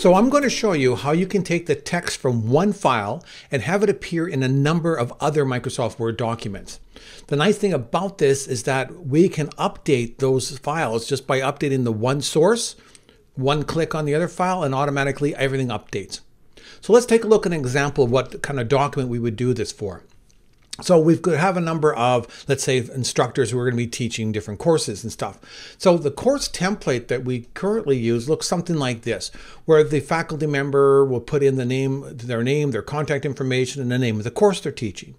So I'm going to show you how you can take the text from one file and have it appear in a number of other Microsoft Word documents. The nice thing about this is that we can update those files just by updating the one source, one click on the other file, and automatically everything updates. So let's take a look at an example of what kind of document we would do this for. So we could have a number of, let's say, instructors who are going to be teaching different courses and stuff. So the course template that we currently use looks something like this, where the faculty member will put in the name, their name, their contact information, and the name of the course they're teaching.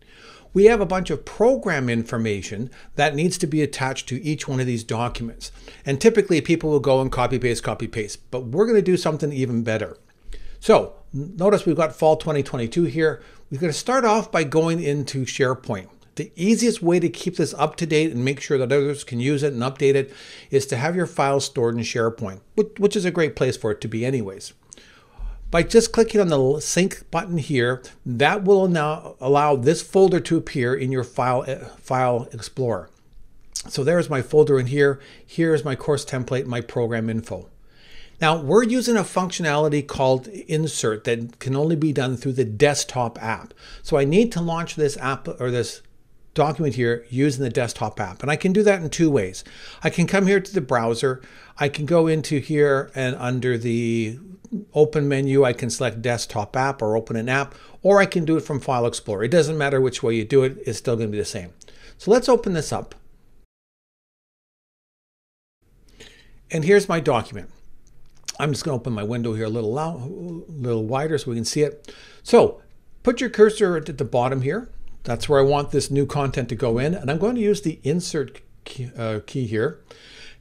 We have a bunch of program information that needs to be attached to each one of these documents. And typically people will go and copy paste, copy paste, but we're going to do something even better. So notice we've got fall 2022 here. We're going to start off by going into SharePoint. The easiest way to keep this up to date and make sure that others can use it and update it is to have your files stored in SharePoint, which is a great place for it to be anyways. By just clicking on the sync button here, that will now allow this folder to appear in your file, eh, file explorer. So there's my folder in here. Here's my course template, my program info. Now we're using a functionality called insert that can only be done through the desktop app. So I need to launch this app or this document here using the desktop app. And I can do that in two ways. I can come here to the browser. I can go into here and under the open menu, I can select desktop app or open an app, or I can do it from File Explorer. It doesn't matter which way you do it, it's still going to be the same. So let's open this up. And here's my document. I'm just going to open my window here a little, loud, little wider so we can see it. So put your cursor at the bottom here. That's where I want this new content to go in. And I'm going to use the insert key, uh, key here.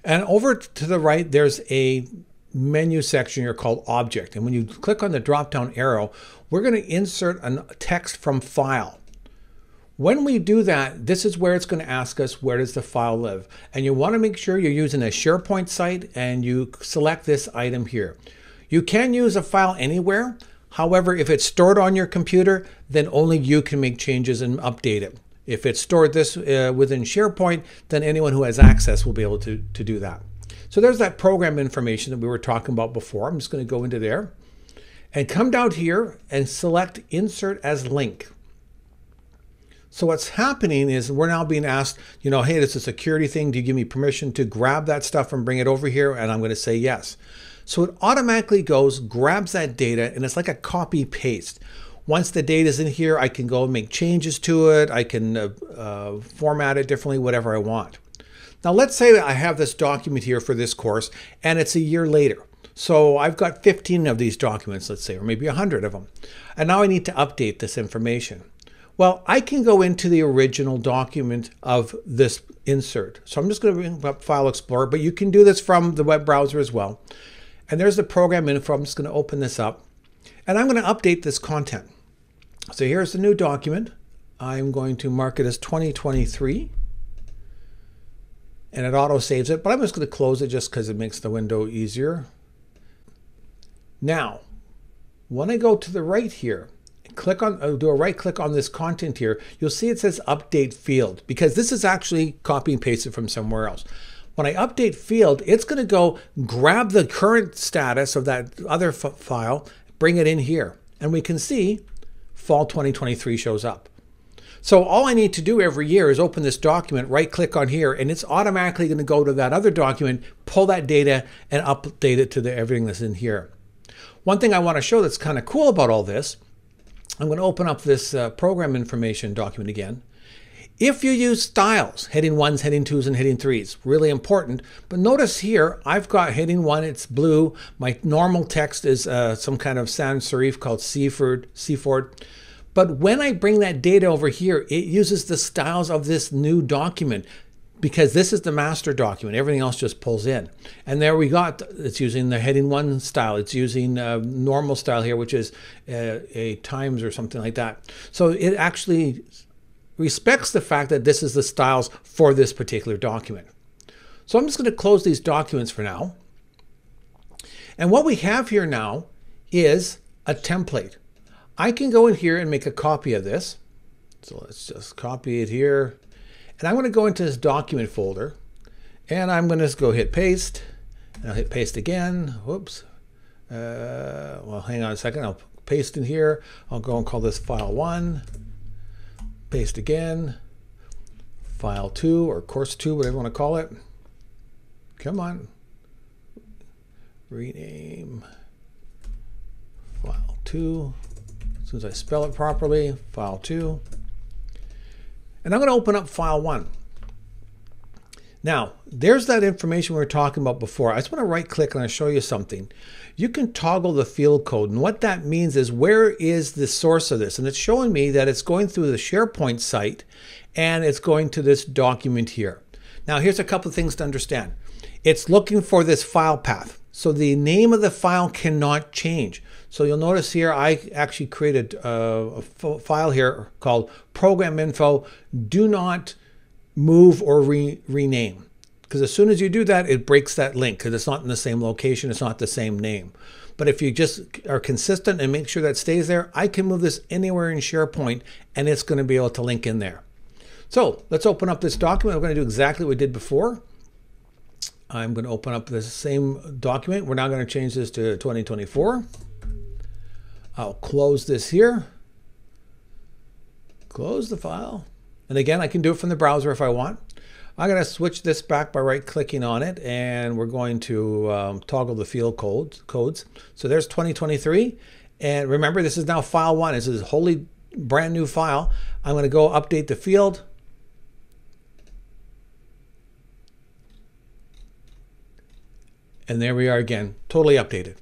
And over to the right, there's a menu section here called object. And when you click on the drop down arrow, we're going to insert a text from file. When we do that, this is where it's going to ask us where does the file live. And you want to make sure you're using a SharePoint site and you select this item here. You can use a file anywhere. However, if it's stored on your computer, then only you can make changes and update it. If it's stored this uh, within SharePoint, then anyone who has access will be able to, to do that. So there's that program information that we were talking about before. I'm just going to go into there and come down here and select Insert as Link. So what's happening is we're now being asked, you know, hey, this is a security thing. Do you give me permission to grab that stuff and bring it over here? And I'm going to say yes. So it automatically goes, grabs that data, and it's like a copy paste. Once the data is in here, I can go and make changes to it. I can uh, uh, format it differently, whatever I want. Now let's say I have this document here for this course, and it's a year later. So I've got 15 of these documents, let's say, or maybe 100 of them. And now I need to update this information. Well, I can go into the original document of this insert. So I'm just going to bring up File Explorer, but you can do this from the web browser as well. And there's the program info. I'm just going to open this up. And I'm going to update this content. So here's the new document. I'm going to mark it as 2023. And it auto saves it, but I'm just going to close it just because it makes the window easier. Now, when I go to the right here, click on, uh, do a right click on this content here, you'll see it says update field because this is actually copy and pasted from somewhere else. When I update field, it's going to go grab the current status of that other file, bring it in here. And we can see fall 2023 shows up. So all I need to do every year is open this document, right click on here, and it's automatically going to go to that other document, pull that data, and update it to the, everything that's in here. One thing I want to show that's kind of cool about all this I'm going to open up this uh, program information document again. If you use styles, heading ones, heading twos, and heading threes, really important. But notice here, I've got heading one, it's blue. My normal text is uh, some kind of sans serif called Seaford, Seaford. But when I bring that data over here, it uses the styles of this new document because this is the master document. Everything else just pulls in. And there we got, it's using the heading one style. It's using uh, normal style here, which is uh, a times or something like that. So it actually respects the fact that this is the styles for this particular document. So I'm just going to close these documents for now. And what we have here now is a template. I can go in here and make a copy of this. So let's just copy it here and I'm going to go into this document folder and I'm going to just go hit paste. And I'll hit paste again. Whoops. Uh, well, hang on a second. I'll paste in here. I'll go and call this file one. Paste again. File two or course two, whatever you want to call it. Come on. Rename file two. As soon as I spell it properly, file two. And I'm going to open up file one. Now, there's that information we were talking about before. I just want to right click and I'll show you something. You can toggle the field code. And what that means is where is the source of this? And it's showing me that it's going through the SharePoint site and it's going to this document here. Now, here's a couple of things to understand. It's looking for this file path. So the name of the file cannot change. So you'll notice here, I actually created uh, a, a file here called program info. Do not move or re rename. Because as soon as you do that, it breaks that link because it's not in the same location, it's not the same name. But if you just are consistent and make sure that stays there, I can move this anywhere in SharePoint and it's going to be able to link in there. So let's open up this document. We're going to do exactly what we did before. I'm going to open up the same document. We're now going to change this to 2024. I'll close this here. Close the file. And again, I can do it from the browser if I want. I'm going to switch this back by right clicking on it and we're going to um, toggle the field codes, codes. So there's 2023. And remember, this is now file one. This is a wholly brand new file. I'm going to go update the field. And there we are again, totally updated.